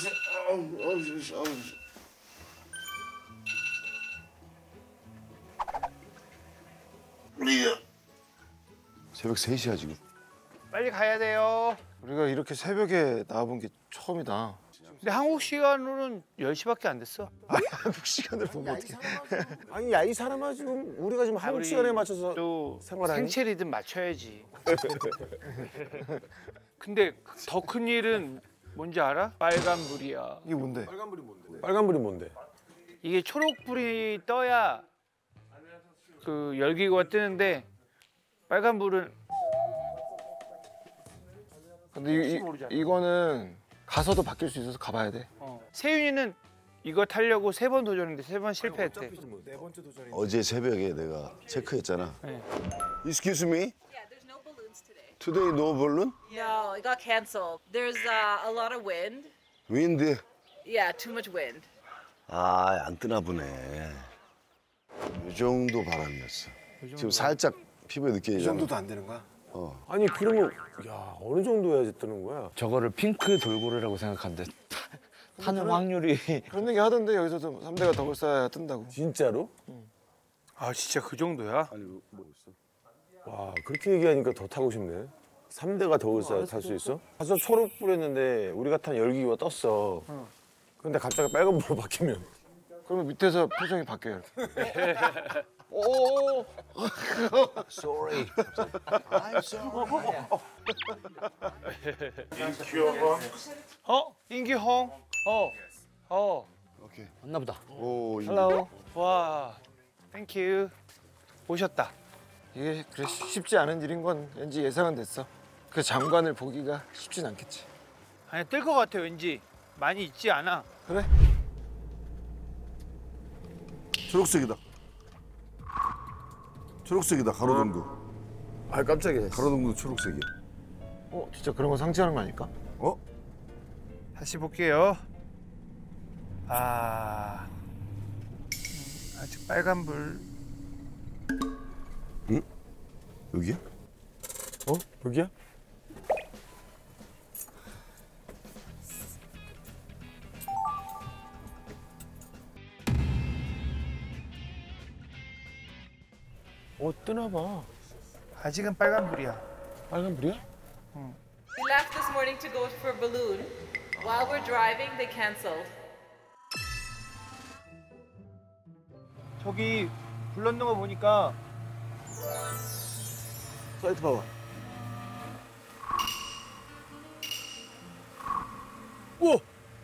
진짜. 어우, 어우, 진짜, 어우. 우리야. 새벽 3시야 지금. 빨리 가야 돼요. 우리가 이렇게 새벽에 나와본 게 처음이다. 근데 한국 시간으로는 10시밖에 안 됐어. 한국 시간을 보면 어떻게? 아니 야 이 사람아 지금 우리가 지금 한국 우리 시간에 맞춰서 또 생활하니? 생체 리듬 맞춰야지. 근데 더 큰 일은 뭔지 알아? 빨간불이야. 이게 뭔데? 빨간불이 뭔데? 이게 초록불이 떠야 그 열기구가 뜨는데 빨간불은 근데 이. 이, 이 거는 가서도 바뀔 수 있어서 가봐야 돼. 어. 세윤이는 이거 타려고 세 번 도전했는데 세 번 실패했대. 어제 새벽에 내가 체크했잖아. 네. Excuse me. Yeah, there's no balloons today. No balloon. No, it got canceled. There's uh, a lot of wind. Wind. Yeah, too much wind. 아, 안 뜨나 보네. 이 정도 바람이었어. 지금 살짝 피부에 이 느껴지잖아. 정도도 안 되는 거야? 어. 아니 그러면 야 어느 정도 해야지 뜨는 거야? 저거를 핑크 돌고래라고 생각하는데 타는 확률이 그런 얘기 하던데 여기서도 3대가 덕을 쌓아야 뜬다고. 진짜로? 아 진짜 그 정도야? 와 그렇게 얘기하니까 더 타고 싶네. 3대가 더울 쌓아 탈수 있어? 가서 초록불 했는데 우리가 탄 열기가 떴어. 근데 갑자기 빨간 불로 바뀌면 그러면 밑에서 표정이 바뀌어요. 오, Sorry. 어? 인기홍? 어. 어. 오케이. 맞나 보다. 오, 이거. Hello. 와. Thank you. 오셨다. 이게 그래 쉽지 않은 일인 건 왠지 예상은 됐어. 그 장관을 보기가 쉽진 않겠지. 아니 뜰 것 같아 왠지. 많이 있지 않아. 그래? 초록색이다. 초록색이다. 가로등도. 아 깜짝이야. 가로등도 초록색이야. 어, 진짜 그런 거 상징하는 거 아닐까? 어? 다시 볼게요. 아. 음, 아직 빨간 불. 여기야? 어? 여기야? 어 뜨나 봐. 아직은 빨간불이야. 빨간불이야? We left this morning to go for balloon. While we're driving, they canceled. 저기 불 넣는 거 보니까 사이트 봐봐. 오!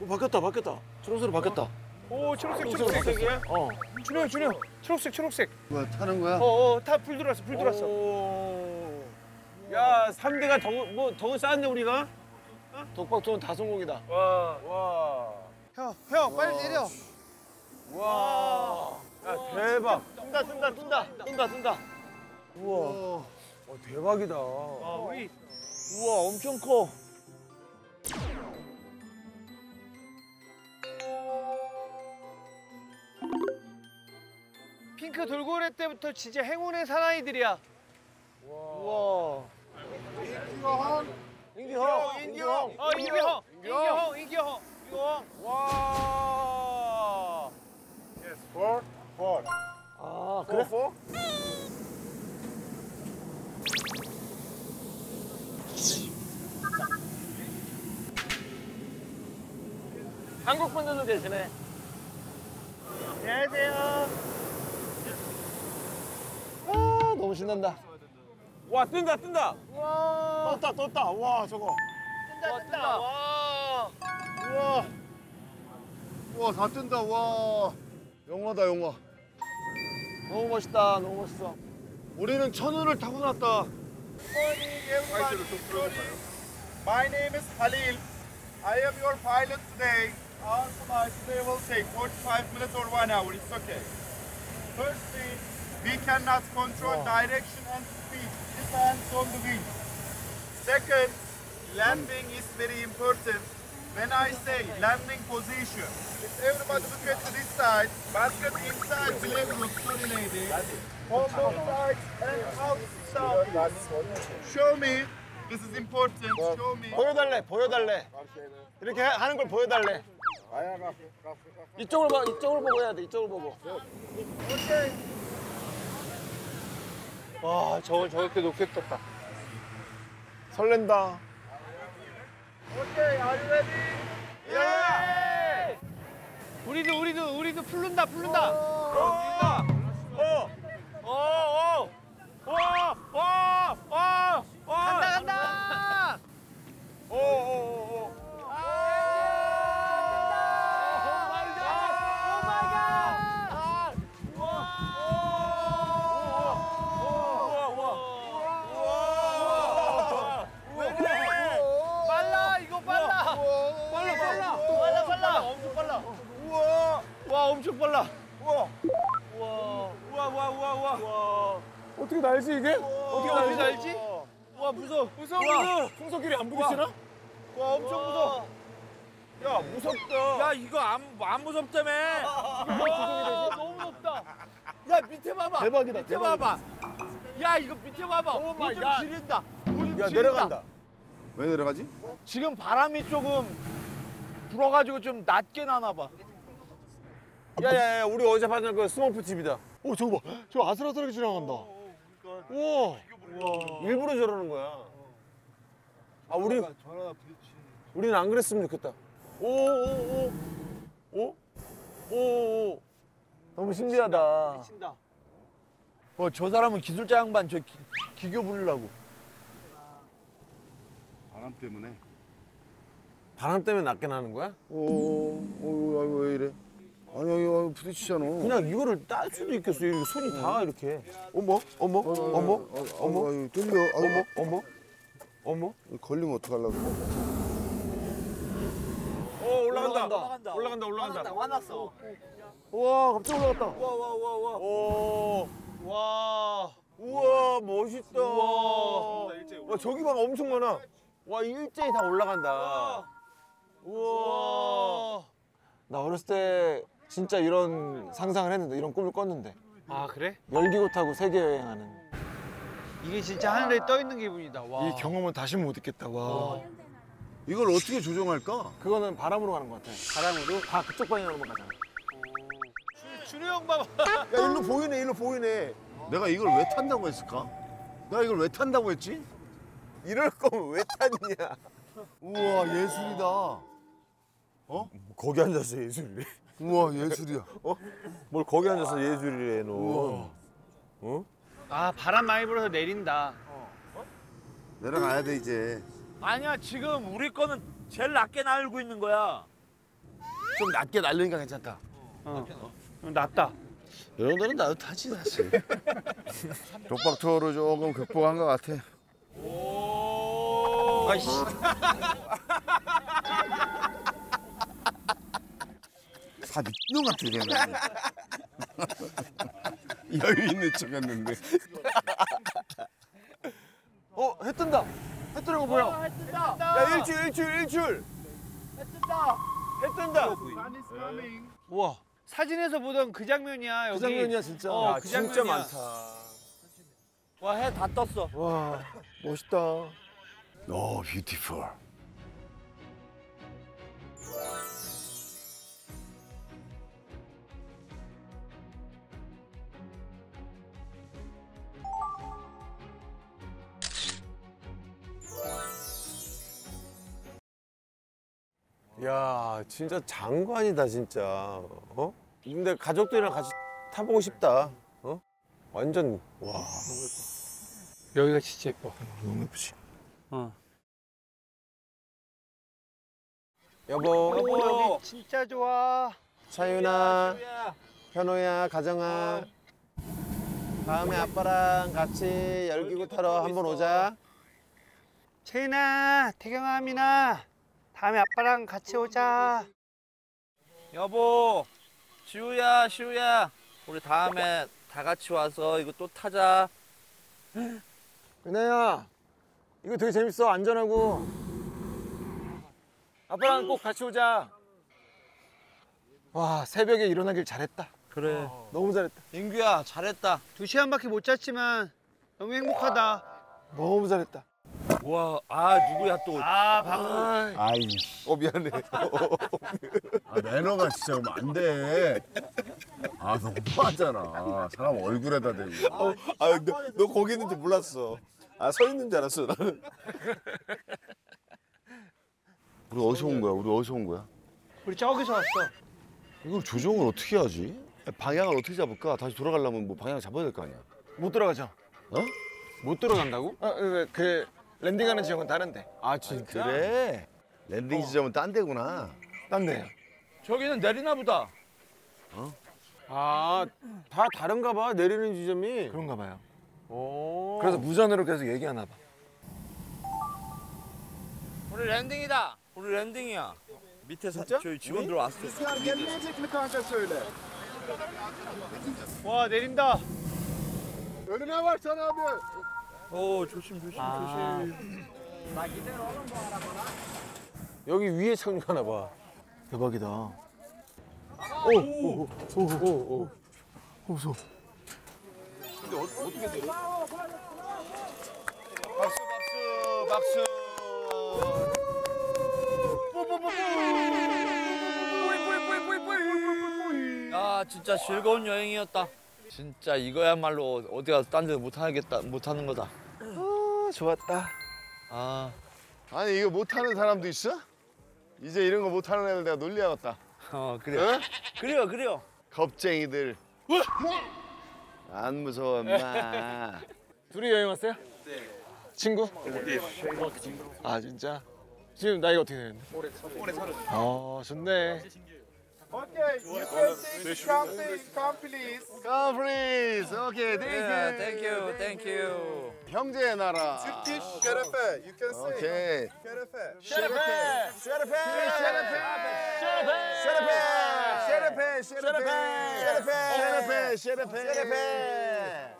오 바뀌었다 바뀌었다. 초록색으로 바뀌었다. 오 초록색 초록색이야? 어. 준영 준영 초록색 초록색. 뭐야, 타는 거야? 어어 다불 들어왔어 불 들어왔어. 오. 야 3대가 더, 더 쌓았네 우리가? 독박토는 다 성공이다. 와. 와. 형 형 빨리 내려. 와. 야 대박. 뜬다, 뜬다, 뜬다, 뜬다, 뜬다. 우와. 어, 대박이다. 아 우리 우와 엄청 커. 핑크 돌고래 때부터 진짜 행운의 사나이들이야. 우와. 인기형. 인기형. 어 인기형 인기형 인기형 인기형. 와. 아, 그래? 한국 분들도 계시네. 안녕하세요. 아, 너무 신난다. 와 뜬다 뜬다. 와. 떴다, 떴다. 와, 저거. 뜬다 뜬다. 와. 우와. 우와, 다 뜬다. 와. 영화다, 영화. 너무 멋있다, 너무 멋있어. 우리는 천운을 타고났다. My name is Halil. I am your pilot today. Our flight today will take 45 minutes or one hour. It's okay. Firstly, we cannot control direction and speed. Depends on the wind. Second, landing is very important. When I say landing position, if everybody look at this side, basket inside the level, sorry lady. On both sides and outside. Show me This is important. Show me. 보여달래 보여달래 이렇게 하는 걸 보여달래 이쪽을 봐 이쪽을 보고 해야 돼 이쪽을 보고. 와 저걸 저렇게 높게 떴다. 설렌다. 우리도 우리도 우리도 풀른다 풀른다. 간다 간다. 빨라 이거 빨라. 빨라 빨라. 빨라 빨라. 엄청 빨라. 우와. 와 엄청 빨라. 우와. 우와. 우와 우와 우와 우와. 어떻게 날지 이게? 어떻게 알지 알지? 와 무서워 무서워 무서워. 부딪히나? 와 엄청 무서워. 야 무섭다. 야 이거 안, 안 무섭다며. 와, 너무 무섭다. 야 밑에 봐봐. 대박이다, 밑에 대박이다. 봐봐. 야 이거 밑에 봐봐. 오좀 지른다. 오좀 야 지른다. 내려간다. 왜 내려가지? 지금 바람이 조금 불어가지고 좀 낮게 나나 봐. 야야야 우리 어제 봤던 그 스머프 집이다. 오 저거 봐. 저 아슬아슬하게 지나간다. 우와. 일부러 저러는 거야. 아 우리 우리는 안 그랬으면 좋겠다. 오오오 오? 오오 너무 신기하다. 어, 저 사람은 기술자 양반 저 기, 기교 부리려고. 바람 때문에. 바람 때문에 낮게 나는 거야? 오, 오, 아이고 왜 이래? 아니 여기 와, 부딪히잖아. 그냥 이거를 딸 수도 있겠어. 이렇게 손이 다 이렇게. 어머 어머 어머 어, 어머 아유, 뚫려. 아유, 어머 어머 어머. 걸리면 어떡하려고? 오 올라간다. 올라간다 올라간다. 화났어. 우와 갑자기 올라갔다. 와 와 와 와 오 와. 우와 멋있다. 우와. 와 저기 봐 엄청 많아. 와 일제히 다 올라간다. 우와. 나 어렸을 때 진짜 이런 상상을 했는데 이런 꿈을 꿨는데 아 그래? 열기구 타고 세계 여행하는 이게 진짜 하늘에 떠 있는 기분이다. 와. 이 경험은 다시 못 잊겠다. 와. 이걸 어떻게 조정할까? 그거는 바람으로 가는 것 같아. 바람으로. 다 그쪽 방향으로만 가잖아. 준우 형 봐봐. 야 일로 보이네 일로 보이네. 내가 이걸 왜 탄다고 했을까? 내가 이걸 왜 탄다고 했지? 이럴 거면 왜 탔냐? 우와 예술이다. 거기 앉아서 예술이래. 우와 예술이야. 뭘 거기 앉아서 예술이래 너. 우와. 어? 아 바람 많이 불어서 내린다. 내려가야 돼 이제. 아니야 지금 우리 거는 제일 낮게 날고 있는 거야. 좀 낮게 날리니까 괜찮다. 어. 낮다. 이 정도는 나도 타지 사실. 독박 투어로 조금 극복한 것 같아. 아이씨. 다 미친놈 같아 걔는. 여유 있는 척했는데. 어, 해 뜬다. 해 뜨는 거 보여. 야 일출 일출 일출. 해 뜬다. 해 뜬다. 우와. 사진에서 보던 그 장면이야 여기. 그 장면이야 진짜. 어, 야 그 진짜 장면이야. 많다. 와 해 다 떴어. 와, 멋있다. 오 뷰티풀. 야 진짜 장관이다 진짜. 어? 근데 가족들이랑 같이 타보고 싶다. 어? 완전 와. 여기가 진짜 예뻐. 너무 예쁘지. 여보, 여보 여기 진짜 좋아. 차윤아, 현호야, 가정아. 다음에 아빠랑 같이 열기구 타러 한번 오자. 채인아, 태경아, 미나, 다음에 아빠랑 같이 오자. 여보, 지우야, 시우야, 우리 다음에 다 같이 와서 이거 또 타자. 은혜야, 이거 되게 재밌어. 안전하고. 아빠랑 꼭 같이 오자. 와, 새벽에 일어나길 잘했다. 그래. 너무 잘했다. 인규야, 잘했다. 두 시간밖에 못 잤지만 너무 행복하다. 너무 잘했다. 와, 아 누구야 또? 아 방금 아이, 어 미안해. 아, 매너가 진짜 안 돼. 아, 너무하잖아. 사람 얼굴에다 대고. 어, 아 근데 너 거기 있는지 몰랐어. 아 서 있는 줄 알았어 나는. 우리 어디서 온 거야? 우리 어디서 온 거야? 우리 저기서 왔어. 이걸 조정을 어떻게 하지? 방향을 어떻게 잡을까? 다시 돌아가려면 뭐 방향 잡아야 될 거 아니야? 못 들어가죠. 어? 못 들어간다고? 어, 그, 그 landing하는 지역은 다른데. 아 진짜? 그래. landing 지점은 딴 데구나. 딴 데요. 저기는 내리나 보다. 아 다 다른가 봐 내리는 지점이. 그런가 봐요. 오. 그래서 무전으로 계속 얘기하나 봐. 우리 landing이다. 우리 landing이야. 밑에 사, 저희 직원 들어왔어. Gelmeyecek mi kanka söyle. 와 내린다. 어 조심 조심 아. 조심. 여기 위에 착륙하나 봐. 대박이다. 오오 오 오 오 무서워. 근데 어, 어떻게 돼요? 박수 박수 박수. 뽀뽀뽀뽀. 아 진짜 즐거운 여행이었다. 진짜 이거야말로 어디 가서 딴데못 하겠다 못 하는 거다. 아, 좋았다. 아 아니 이거 못하는 사람도 있어? 이제 이런 거 못하는 애들 내가 놀려야겠다. 어, 그래. 그래요 그래요. 겁쟁이들. 안 무서워 엄마. 둘이 여행 왔어요? 네. 친구? 네. 아 진짜? 지금 나이가 어떻게 되는데? 올해 서른. 올해 서른. 아 좋네. Okay, you can take come, come please. Come please. Okay, thank yeah, you. Thank you, thank you. 형제의 나라. Turkish şerefe, you can say. Okay. Şerefe. Şerefe. Şerefe. Şerefe. Şerefe. Şerefe. Şerefe. şerefe. şerefe. şerefe.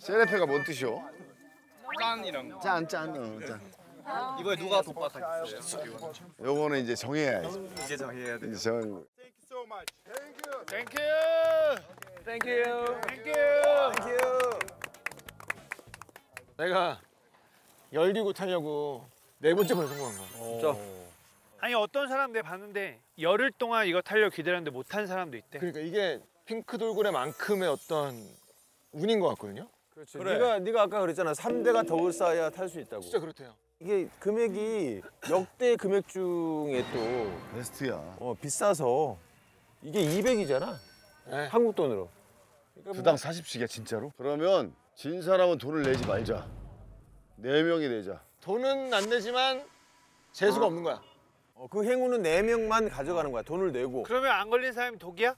şerefe가 뭔 뜻이오? 짠이랑 짠, 짠, 어, 짠. 이번에 누가 독박이다 요거는 이제 정해야지. 이제 정해야 돼. 이제 정. Thank you so much. Thank you. Thank you. Thank you. 내가 열기구 타려고 네 번째 번 성공한 거야. 저 아니 어떤 사람 내가 봤는데 열흘 동안 이거 타려고 기다렸는데 못 탄 사람도 있대. 그러니까 이게 핑크 돌고래만큼의 어떤 운인 것 같거든요. 그렇지. 네가 네가 아까 그랬잖아. 3대가 덕을 쌓아야 탈 수 있다고. 진짜 그렇대요. 이게 금액이 역대 금액 중에 또 베스트야. 어, 비싸서 이게 200이잖아. 네. 한국 돈으로. 그러니까 두당 40씩이야 진짜로? 그러면 진 사람은 돈을 내지 말자. 네 명이 내자. 돈은 안 내지만 재수가 없는 거야. 어, 그 행운은 4명만 가져가는 거야. 돈을 내고. 그러면 안 걸린 사람이 독이야?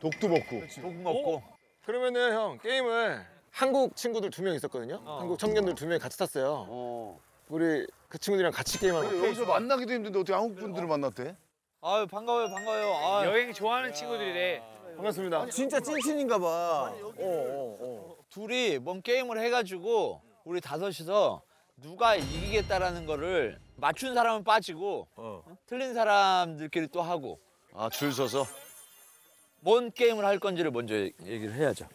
독도 먹고. 독 먹고. 그러면은 형 게임을 한국 친구들 두 명 있었거든요. 어. 한국 청년들 두 명이 같이 탔어요. 어. 우리 그 친구들이랑 같이 게임하는 거. 여기서 만나기도 힘든데 어떻게 한국 분들을 만났대? 아유 반가워요 반가워요. 아 여행 좋아하는 친구들이래. 반갑습니다. 진짜 찐친인가 봐. 어, 어, 어. 둘이 뭔 게임을 해가지고 우리 다섯이서 누가 이기겠다라는 거를 맞춘 사람은 빠지고 어. 어? 틀린 사람들끼리 또 하고 아 줄 서서. 뭔 게임을 할 건지를 먼저 얘기를 해야죠.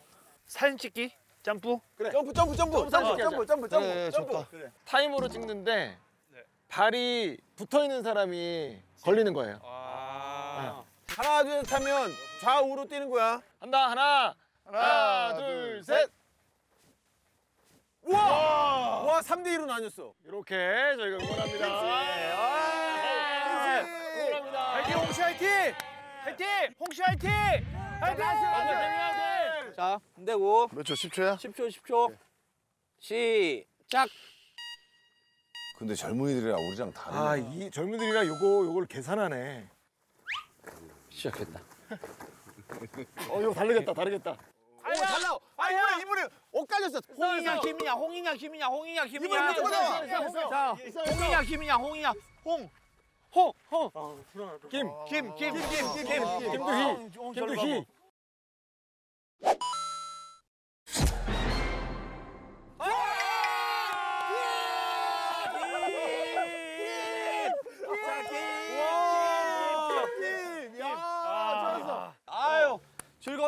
사진 찍기? 점프? 점프, 점프, 점프. 사진 점프, 찍자. 점프, 점프, 네, 점프. 좋다. 타임으로 찍는데 네. 발이 붙어 있는 사람이 걸리는 거예요. 아. 하나, 둘, 셋 하면 좌우로 뛰는 거야. 한다 하나 하나 둘 셋. 우와! 와, 3대 1로 나뉘었어. 이렇게 저희가 응원합니다. 아. 응원합니다. 화이팅 홍시 화이팅! 화이팅! 홍시 화이팅! 화이팅! 자, 군대고. 몇 초? 10초야? 10초, 10초. 네. 시작. 근데 젊은이들이랑 우리랑 다르네. 아, 이 젊은이들이랑 요거 요걸 계산하네. 시작했다. 어, 이거 다르겠다. 다르겠다. 오, 잘 나와. 아, 뭐야, 이분이 엇갈렸어. 홍이냐, 김이냐, 홍이냐, 김이냐, 홍이냐, 김이냐. 이분이 나와. 자, 홍이냐, 김이냐, 홍이냐, 홍. 홍, 홍. 김, 김, 김, 김, 김, 김, 김도희, 김도희.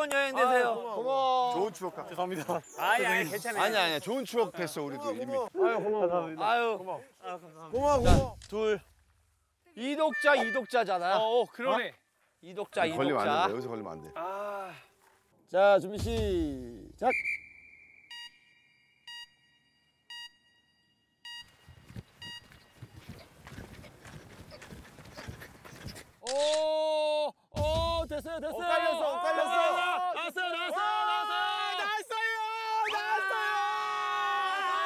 즐거운 여행 되세요. 고마워. 좋은 추억 같아. 아니 아니 괜찮아. 아니 아니야 좋은 추억 됐어 우리도 이미. 아유, 고마워 고마워. 둘. 이독자, 이독자잖아. 어 그러네. 이독자, 걸리면 안 이독자. 된다. 여기서 걸리면 안 돼. 자 준비 시작. 오, 오 됐어요 됐어요. 엇갈렸어, 엇갈렸어. 나왔어요 나왔어요 나왔어요.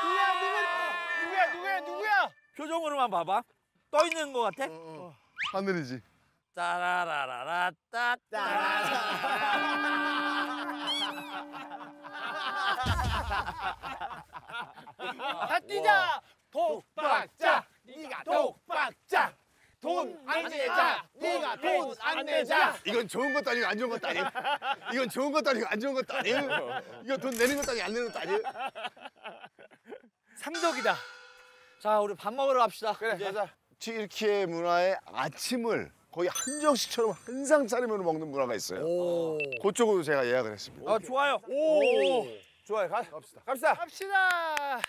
누구야 누구야 누구야 누구야? 표정으로만 봐봐. 떠 있는 것 같아? 하늘이지. 따라라라라따. 다 뛰자. 독박자. 네가 독박자. 돈 안 내자. 네가 돈 안 내자. 이건 좋은 것도 아니고 안 좋은 것도 아니고. 이건 좋은 것도 아니고 안 좋은 것도 아니고. 이거 돈 내는 것도 아니고 안 내는 것도 아니고. 상덕이다. 자, 우리 밥 먹으러 갑시다. 그래 가자. 튀르키예 문화의 아침을 거의 한정식처럼 한상 차리면 먹는 문화가 있어요. 그쪽으로 제가 예약을 했습니다. 아, 좋아요. 좋아요 가. 갑시다. 갑시다. 갑시다.